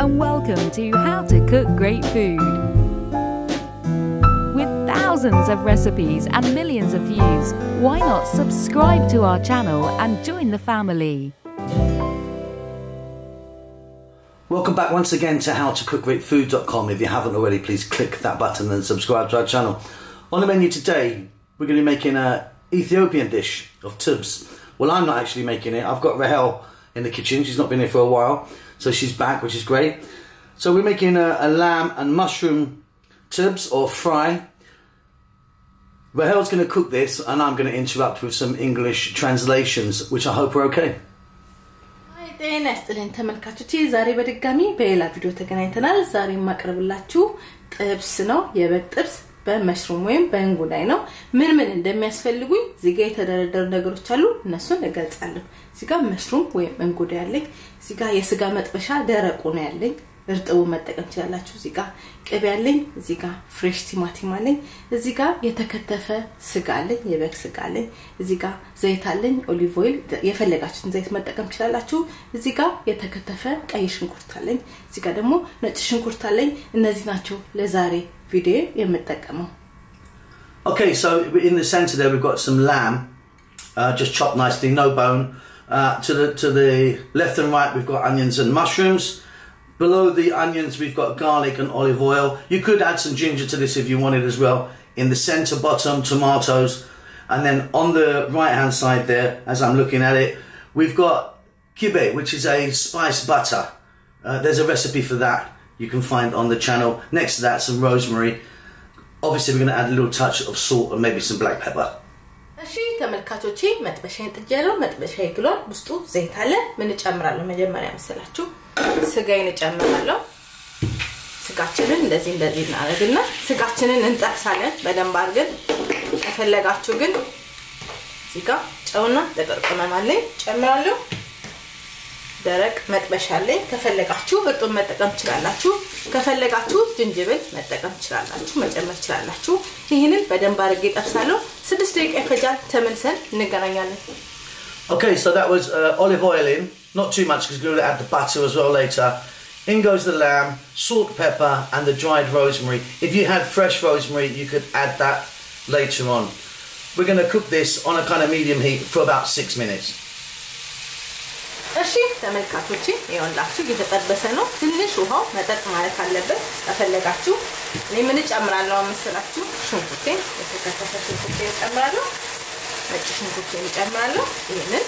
and welcome to How to Cook Great Food. With thousands of recipes and millions of views, why not subscribe to our channel and join the family? Welcome back once again to howtocookgreatfood.com. If you haven't already, please click that button and subscribe to our channel. On the menu today, we're going to be making an Ethiopian dish of tibs. Well, I'm not actually making it. I've got Rahel in the kitchen. She's not been here for a while, so she's back, which is great. So we're making a, a lamb and mushroom tubs or fry. Rahel's going to cook this, and I'm going to interrupt with some English translations, which I hope are okay. ጤና ይስጥልኝ ተመልካቾቼ፣ ዛሬ በድጋሚ በሌላ ቪዲዮ ተገናኝተናል። ዛሬ የማቀርብላችሁ ጥብስ ነው፣ የበግ ጥብስ በመሽሩም ወይም በእንጉዳይ ነው። ምን ምን እንደሚያስፈልጉኝ እዚህ ጋር የተደረደሩ ነገሮች አሉ፣ እነሱን እገልጻለሁ። እዚህ ጋር መሽሩም ወይም እንጉዳይ አለኝ። እዚህ የስጋ መጥበሻ ደረቁ ነው ያለኝ፣ እርጥቡ መጠቀም ትችላላችሁ። እዚህ ጋር ቅቤ አለኝ። እዚህ ጋር ፍሬሽ ቲማቲም አለኝ። እዚህ ጋር የተከተፈ ስጋ አለኝ፣ የበግ ስጋ አለኝ። እዚህ ጋር ዘይት አለኝ፣ ኦሊቭ ኦይል፣ የፈለጋችሁትን ዘይት መጠቀም ትችላላችሁ። እዚህ ጋር የተከተፈ ቀይ ሽንኩርት አለኝ። እዚህ ጋር ደግሞ ነጭ ሽንኩርት አለኝ። እነዚህ ናቸው ለዛሬ ቪዲዮ የምጠቀመው። Okay, so in the centre there we've got some lamb, uh, just chopped nicely, no bone. Uh, to the to the left and right we've got onions and mushrooms. Below the onions we've got garlic and olive oil. You could add some ginger to this if you wanted as well. In the centre bottom tomatoes, and then on the right hand side there, as I'm looking at it, we've got kibbeh, which is a spiced butter. Uh, there's a recipe for that you can find on the channel. Next to that, some rosemary. Obviously, we're going to add a little touch of salt and maybe some black pepper. እሺ ተመልካቾቼ መጥበሻዬን ጥጃለሁ። መጥበሻዬ ግሏል። ውስጡ ዘይት አለ። ምን እጨምራለሁ መጀመሪያ መሰላችሁ? ስጋዬን እጨምራለሁ። ስጋችንን እንደዚህ እንደዚህ እናደርግና ስጋችንን እንጠብሳለን በደንብ አድርገን። ከፈለጋችሁ ግን እዚህ ጨውና ጥቁር ቅመም አለኝ ጨምራለሁ። ደረቅ መጥበሻ አለኝ። ከፈለጋችሁ እርጡን መጠቀም ትችላላችሁ። ከፈለጋችሁ ዝንጅብል መጠቀም ትችላላችሁ፣ መጨመር ትችላላችሁ። ይህንን በደንብ አድርጌ ጠብሳለሁ። ስድስት ደቂቃ ይፈጃል። ተመልሰን እንገናኛለን። Okay, so that was uh, olive oil in, not too much because we're going to add the butter as well later. In goes the lamb, salt, pepper, and the dried rosemary. If you had fresh rosemary, you could add that later on. We're going to cook this on a kind of medium heat for about six minutes. እሺ ተመልካቾቼ ይኸውላችሁ እየተጠበሰ ነው። ትንሽ ውሃው መጠጥ ማለት አለበት። ከፈለጋችሁ እኔ ምን እጨምራለሁ መሰላችሁ? ሽንኩርቴን የተከተፈ ሽንኩርቴን እጨምራለሁ። ነጭ ሽንኩርቴን እጨምራለሁ። ይህንን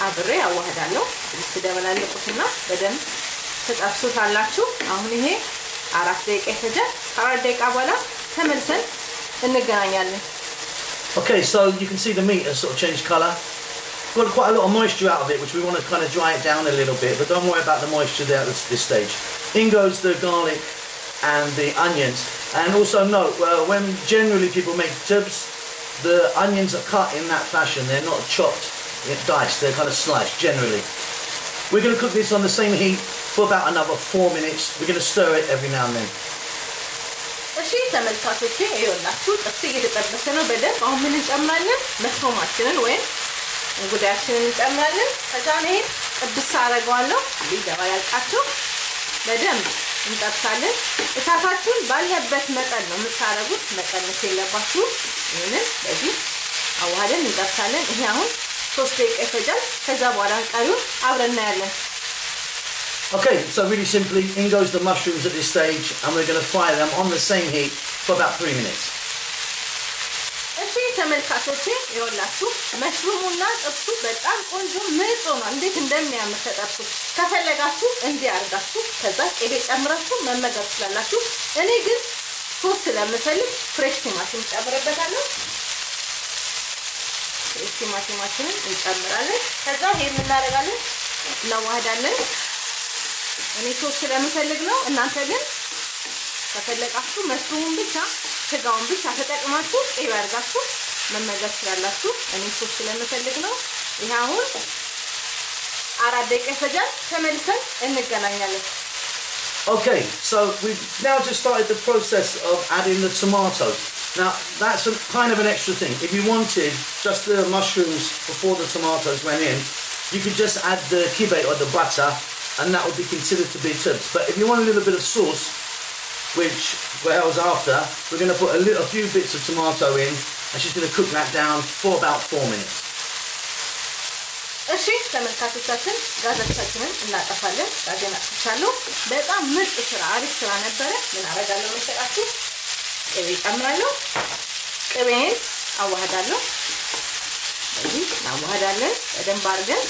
አብሬ አዋህዳለሁ። ትደበላለቁትና በደንብ ትጠብሱታላችሁ። አሁን ይሄ አራት ደቂቃ ይፈጃል። ከአራት ደቂቃ በኋላ ተመልሰን እንገናኛለን። Okay, so you can see the meat has sort of changed. got quite a lot of moisture out of it, which we want to kind of dry it down a little bit, but don't worry about the moisture there at this, stage. In goes the garlic and the onions. And also note, well, when generally people make tibs, the onions are cut in that fashion. They're not chopped, diced, they're kind of sliced generally. We're going to cook this on the same heat for about another four minutes. We're going to stir it every now and then. እንጉዳያችንን እንጨምራለን። ከዛ ይሄን ጥብስ አደርገዋለሁ እንዲደባልቃችሁ በደንብ እንጠብሳለን። እሳታችሁን ባለበት መጠን ነው የምታደርጉት፣ መቀነስ የለባችሁ። ይህንን በዚህ አዋህደን እንጠብሳለን። ይሄ አሁን ሶስት ደቂቃ ይፈጃል። ከዛ በኋላ ቀሪውን አብረን እናያለን። Okay, so really simply, in goes the mushrooms at this stage, and we're going to fry them on the same heat for about three minutes. እሺ ተመልካቾቼ ይኸውላችሁ መሽሩሙና ጥብሱ በጣም ቆንጆ ምርጥ ሆኗል። እንዴት እንደሚያምር ተጠብሱ። ከፈለጋችሁ እንዲህ አድርጋችሁ ከዛ ቅቤ ጨምራችሁ መመገብ ትችላላችሁ። እኔ ግን ሶስት ስለምፈልግ ፍሬሽ ቲማቲም ጨምርበታለሁ። ፍሬሽ ቲማቲማችንን እንጨምራለን። ከዛ ይሄ የምናደርጋለን እናዋህዳለን። እኔ ሶስት ስለምፈልግ ነው። እናንተ ግን ብቻ ስጋውን ብቻ ተጠቅማችሁ ቅቤ አድርጋችሁ መመገብ እኔ ሶስ ስለምፈልግ ነው። አሁን አራት ደቂቃ ይፈጃል። ተመልሰን እንገናኛለን። Okay, so we've now just started the process of adding the tomatoes. Now, that's a, kind of an extra thing. If you wanted just the mushrooms before the tomatoes went in, you could just add the kibbeh or the butter, and that would be considered to be tibs. But if you want a little bit of sauce, which was after, we're going to put a little a few bits of tomato in, and she's going to cook that down for about four minutes. እሺ ተመልካቾቻችን ጋዛችንን እናጠፋለን። ጋዜን አጥፍቻለሁ። በጣም ምርጥ ስራ፣ አሪፍ ስራ ነበረ። ምን አረጋለሁ መሰላችሁ? ቅቤ ጨምራለሁ። ቅቤን አዋህዳለሁ። ስለዚህ እናዋህዳለን በደንብ አድርገን።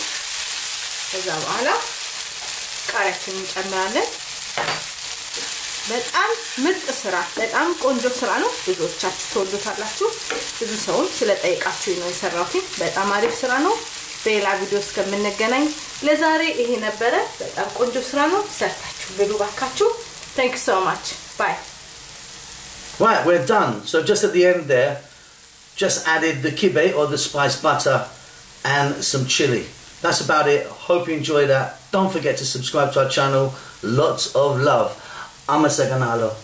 ከዛ በኋላ ቃሪያችንን እንጨምራለን። በጣም ምርጥ ስራ፣ በጣም ቆንጆ ስራ ነው። ብዙዎቻችሁ ትወዱታላችሁ። ብዙ ሰውም ስለጠየቃችሁ ነው የሰራሁት። በጣም አሪፍ ስራ ነው። በሌላ ቪዲዮ እስከምንገናኝ ለዛሬ ይሄ ነበረ። በጣም ቆንጆ ስራ ነው። ሰርታችሁ ብሉ ባካችሁ። ታንክ ዩ ሶ ማች ባይ። Right, we're done. So just at the end there, just added the kibe or the spiced butter and some chili. That's about it. Hope you enjoy that. Don't forget to subscribe to our channel. Lots of love. Amasaganalo.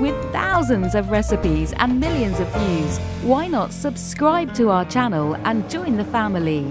With thousands of recipes and millions of views, why not subscribe to our channel and join the family?